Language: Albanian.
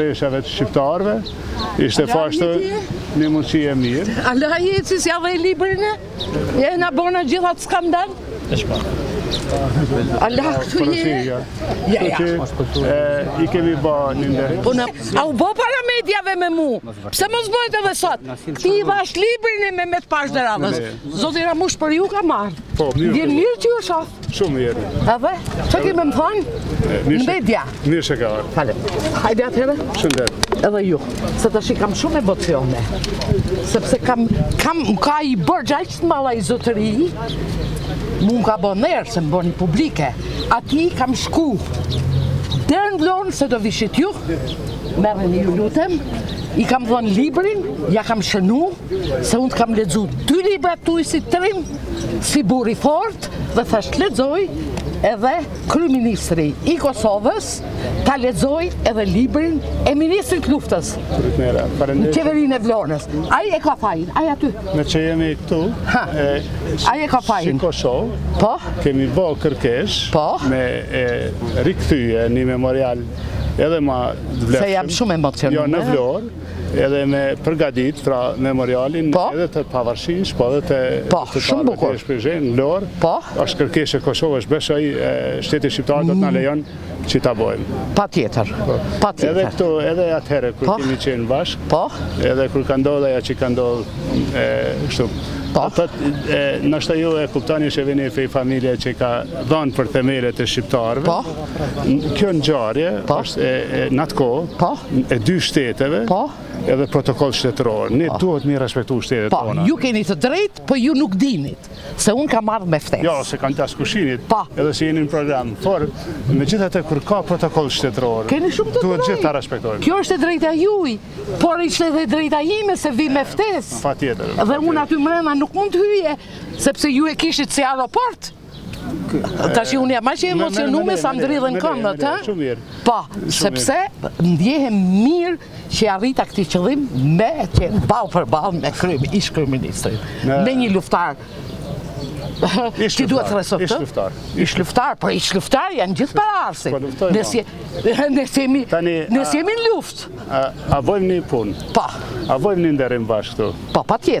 Peshave të shqiptarëve, ishte fashtë një mundësi e mirë. Allah je që s'ia ve librin e? E na bone gjith' atë skandal? E shpa. Allah këtu je? Ja, ja. I kemi ba një nder. Po a u bo para mediave me mu? Pse mos bojt edhe sot? Ti i vash librin e me me të pashtë dhe radhës. Zoti Ramush për ju ka marrë. Po, mirë. Dhe mirë që ju shof. Shumë mirë. Edhe? Çka ki me më thonë? Media. Mirë që ke ardhë. Hale. Hajde atëherë. Shëndet. Edhe ju. Se tashi kam shumë emocione. Sepse kam, kam, më ka bërë gjá të madhe ai zotëri, mu më ka bo ner, se më boni publike. Aty kam shku. Derë më thonë se do vishit ju, merreni ju lutem, i kam dhënë librin, ja kam shënu, Se unë të kam lexu dy libra të tu si trim, si burrë i fort, dhe thashë ta lexojë edhe kryeministri i Kosovës, ta lexojë edhe librin e ministrit të luftës. Në qeverinë e Vlorës. Ai e ka fajin, ai aty. Meqë jemi këtu, ai ka fajin. Si Kosovë, po? kemi bo kërkesë po? me rikthye një memorial edhe ma vlefshëm. Se jam shumë e emocionume. Jo, në Vlorë. edhe me përgatit, pra memorialin, po. edhe të pavarësisë, po edhe të po, shumë bukur. Është përgjegjë në Vlorë. Po. Është kërkesë e Kosovës, besoj shteti shqiptar do të na mm. lejon që ta bëjmë. Patjetër. Po. Patjetër. Edhe këtu, edhe atëherë kur po. kemi qenë bashkë. Po. Edhe kur ka ndodhur ajo që ka ndodhur e kështu. Po. Atëherë ju e kuptoni që vini prej familje që ka dhënë për themelet e shqiptarëve. Po. Kjo ngjarje, po. është në atë kohë, po. e dy shteteve, po. edhe protokoll shtetëror. Ne duhet m'i respektu shtetet tona. Po, ju keni të drejtë, për po ju nuk dinit, se unë kam ardhë me ftesë. Jo, s'e kam fjalën kush jeni, edhe se jeni në program. Por, megjithatë kur ka protokoll shtetëror, keni shumë të drejtë. Duhet gjithë ta respektojnë. Kjo është e drejta juaj, por ishte dhe e drejta ime se vij me ftesë. Patjetër. Dhe unë aty mrena nuk mund të hyja, sepse ju e kishit si aeroport. Tashi unë jam aq e emocionuar sa më dridhen këmbët, ha? Shumë mirë. Po, sepse ndjehem mirë që arrita këtë qëllim me qenë ballë për ballë me kryemin, ish kryeministrin, me një luftëtar Ish ti duhet të rresot të? Ish luftëtar. Ish luftëtar, po ish luftëtar janë gjithë para arsi. S'po luftoj ma. Ne s'je, ne s'jemi, Tani, ne s'jemi në luftë. A, a bojmë një punë? Po. A bojmë një ndërrim bashkë këtu? Po, patjetër.